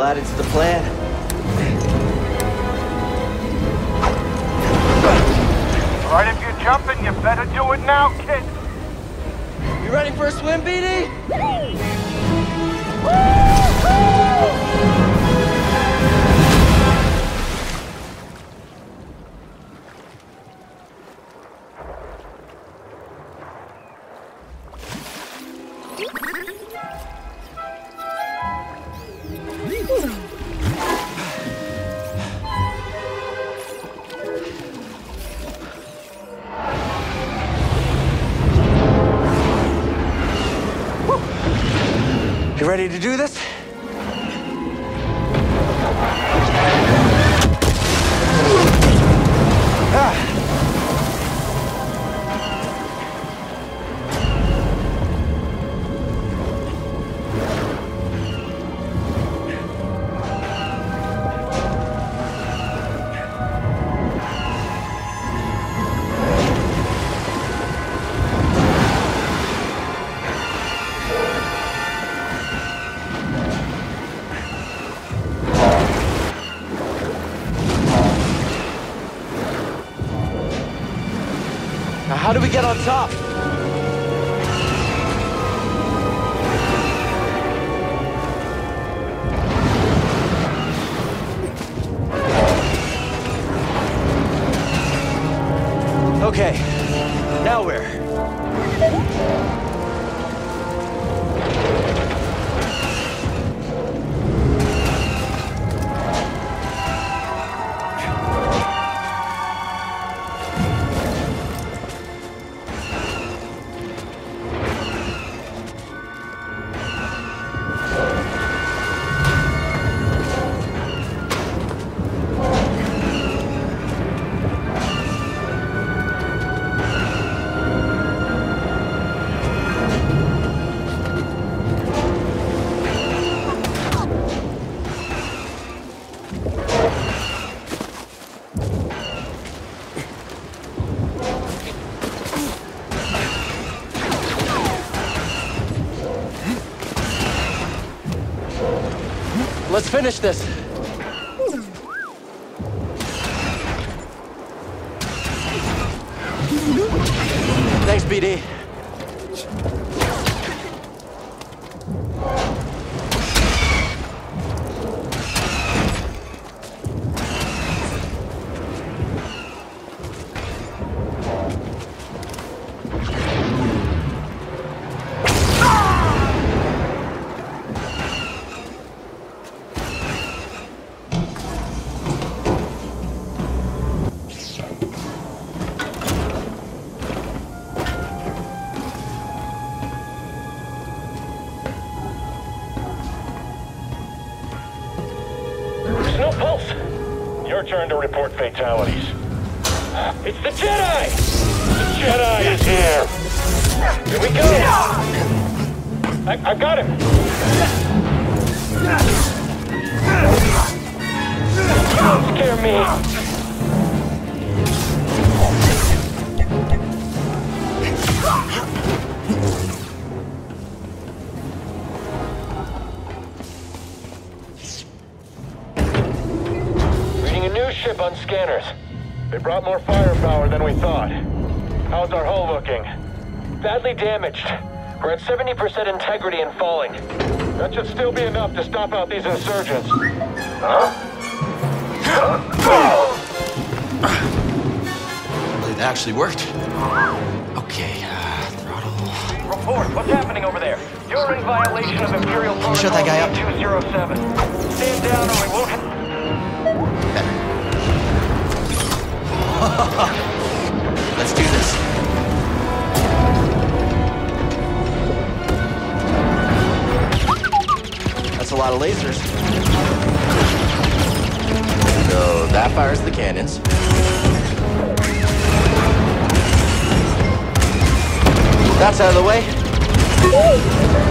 All added to the plan. All right, if you're jumping, you better do it now, kid. You ready for a swim, BD? You ready to do this? How do we get on top? Okay, now where? Let's finish this. Thanks, BD. Your turn to report fatalities. It's the Jedi! The Jedi is here! Here we go! I, I got him! Don't scare me! Scanners. They brought more firepower than we thought. How's our hull looking? Badly damaged. We're at 70% integrity and falling. That should still be enough to stop out these insurgents. Really, that actually worked. Okay, uh, throttle. Report, what's happening over there? You're in violation of Imperial Protocol Shut that guy up. 207. Stand down or we won't... Let's do this. That's a lot of lasers. So that fires the cannons. That's out of the way.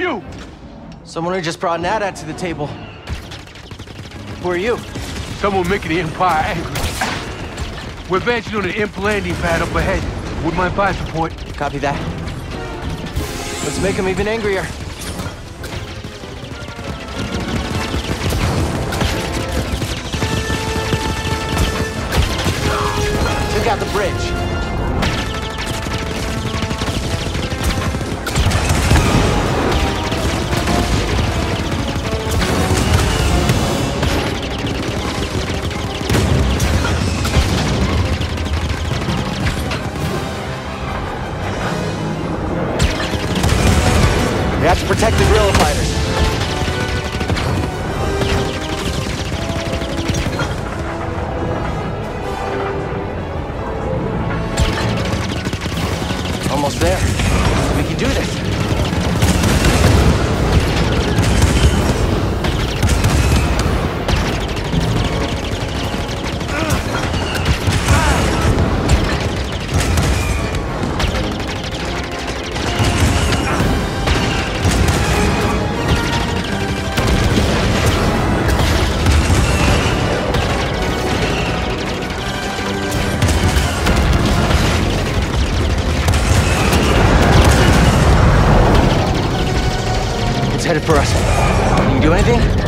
You? Someone who just brought Nada to the table. Who are you? Someone making the Empire angry. We're advancing on an imp landing pad up ahead. With my fire support. Copy that. Let's make him even angrier. Took out the bridge. For us. Can you do anything?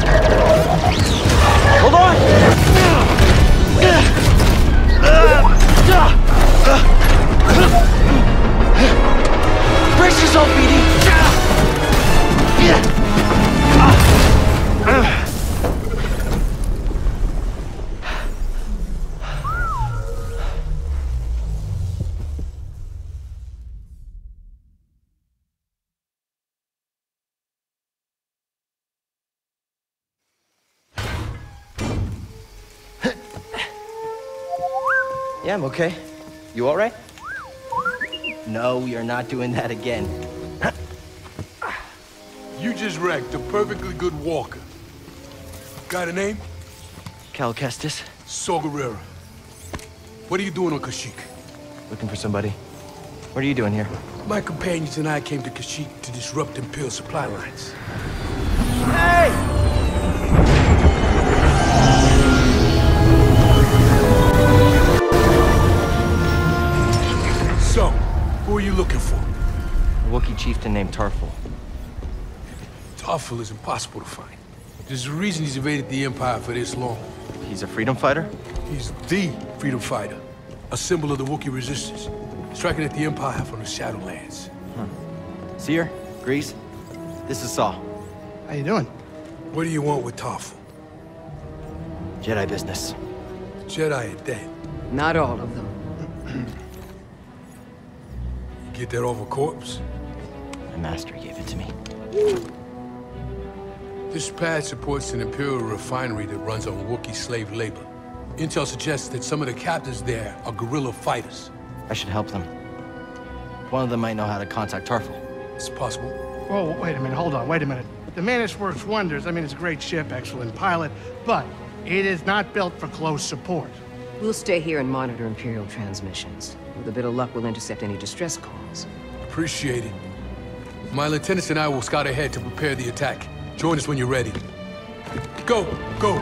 Yeah, I'm okay. You all right? No, we are not doing that again. You just wrecked a perfectly good walker. Got a name? Cal Kestis, Saw Gerrera. What are you doing on Kashyyyk? looking for somebody. What are you doing here? My companions and I came to Kashyyyk to disrupt Imperial supply lines. Chieftain named Tarful. Toffel is impossible to find. There's a reason he's evaded the Empire for this long. He's a freedom fighter? He's the freedom fighter, a symbol of the Wookiee resistance, striking at the Empire from the Shadowlands. Cere? Greez? This is Saw. How you doing? What do you want with Tarful? Jedi business. Jedi are dead. Not all of them. You get that off a corpse? My master gave it to me. This pad supports an Imperial refinery that runs on Wookiee slave labor. Intel suggests that some of the captains there are guerrilla fighters. I should help them. One of them might know how to contact Tarful. It's possible. Oh, wait a minute, hold on, wait a minute. The Mantis works wonders. I mean, it's a great ship, excellent pilot, but it is not built for close support. We'll stay here and monitor Imperial transmissions. With a bit of luck, we'll intercept any distress calls. Appreciate it. My lieutenants and I will scout ahead to prepare the attack. Join us when you're ready. Go, go.